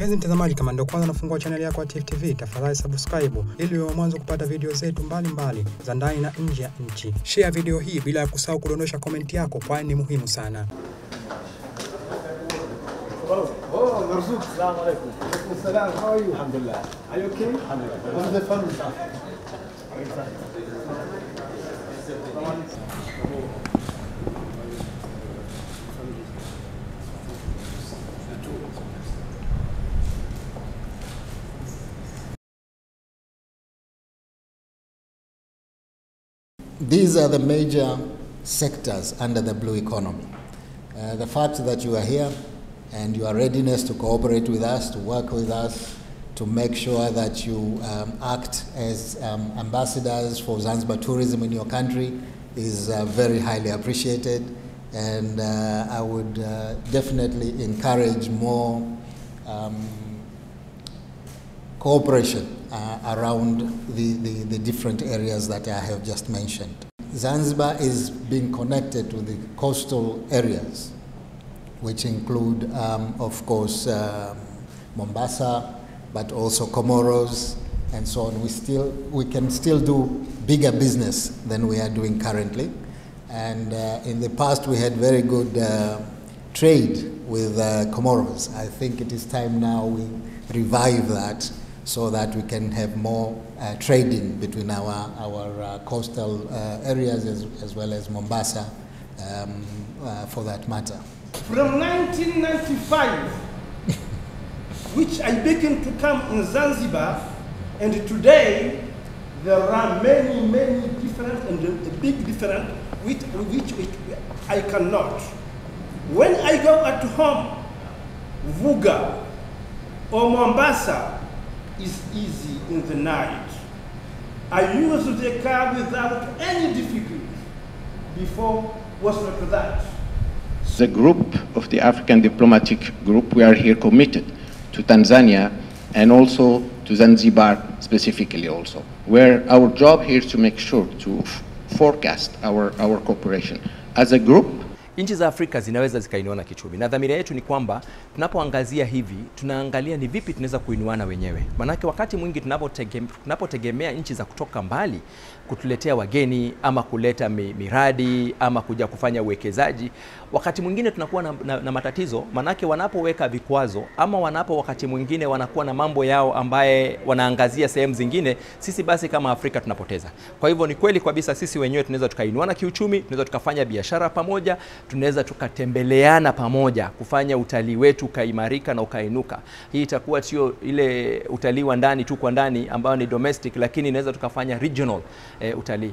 Mpenzi mtazamaji, kama ndio kwanza nafungua chaneli yako ya Tifu TV, tafadhali subscribe ili uwe wa mwanzo kupata video zetu mbalimbali za ndani na nje ya nchi. Share video hii bila ya kusahau kudondosha komenti yako, kwani ni muhimu sana. Oh, Marzouk. Salam. How are you? Alhamdulillah. Are you okay? Alhamdulillah. These are the major sectors under the blue economy. Uh, the fact that you are here and your readiness to cooperate with us, to work with us, to make sure that you um, act as um, ambassadors for Zanzibar tourism in your country is uh, very highly appreciated. And uh, I would uh, definitely encourage more um, cooperation uh, around the, the, the different areas that I have just mentioned. Zanzibar is being connected to the coastal areas, which include, um, of course, um, Mombasa, but also Comoros and so on. We, still, we can still do bigger business than we are doing currently. And uh, in the past, we had very good uh, trade with uh, Comoros. I think it is time now we revive that so that we can have more uh, trading between our, our uh, coastal uh, areas as, as well as Mombasa um, uh, for that matter. From 1995, which I began to come in Zanzibar, and today there are many, many different and a big different which, which, which I cannot. When I go at home, Vuga or Mombasa is easy in the night. I use the car without any difficulty. Before was not that. The group of the African Diplomatic Group, we are here committed to Tanzania and also to Zanzibar specifically also, where our job here is to make sure to forecast our, our cooperation. As a group, nchi za Afrika zinaweza zikainuana kichumi, na dhamira yetu ni kwamba tunapoangazia hivi, tunaangalia ni vipi tunaweza kuinuana wenyewe. Maanake wakati mwingi tunapotegemea nchi za kutoka mbali kutuletea wageni ama kuleta mi, miradi ama kuja kufanya uwekezaji, wakati mwingine tunakuwa na, na, na matatizo, maanake wanapoweka vikwazo ama wanapo wakati mwingine wanakuwa na mambo yao ambaye wanaangazia sehemu zingine, sisi basi kama Afrika tunapoteza. Kwa hivyo ni kweli kabisa sisi wenyewe tunaweza tukainuana kiuchumi, tunaweza tukafanya biashara pamoja, tunaweza tukatembeleana pamoja, kufanya utalii wetu ukaimarika na ukainuka. Hii itakuwa sio ile utalii wa ndani tu kwa ndani ambayo ni domestic, lakini inaweza tukafanya regional e, utalii.